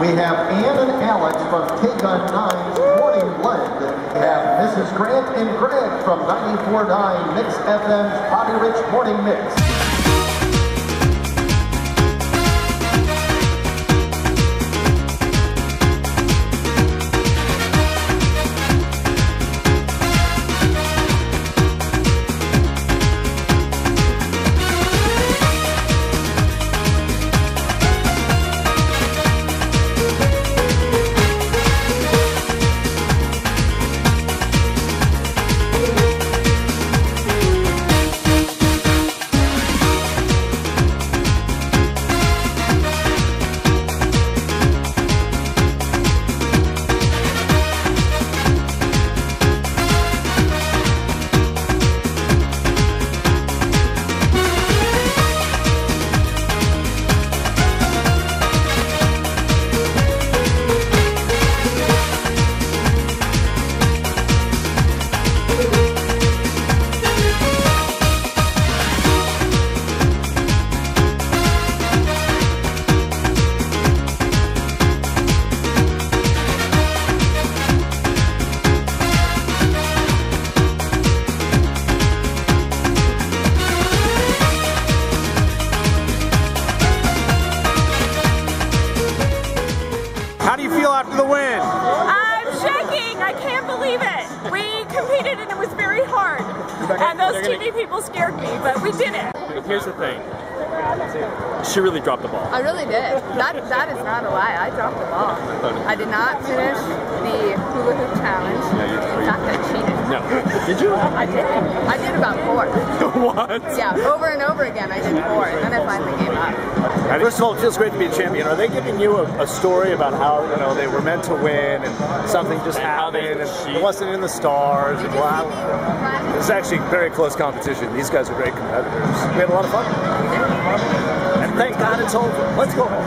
We have Ann and Alex from KGUN 9's Morning Blend. We have Mrs. Grant and Greg from 94.9 Mix FM's Bobby Rich Morning Mix. Feel after the win? I'm shaking. I can't believe it. We competed and it was very hard. And those TV people scared me, but we did it. Here's the thing. She really dropped the ball. I really did. That that is not a lie. I dropped the ball. I did not finish the hula hoop challenge. Did you? I did. I did about four. what? Yeah, over and over again. I did four, and then I finally gave up. First of all, it feels great to be a champion. Are they giving you a, a story about how you know they were meant to win and something just And happened and it wasn't in the stars? And wow, it's actually very close competition. These guys are great competitors. We had a lot of fun, and thank God it's over. Let's go home.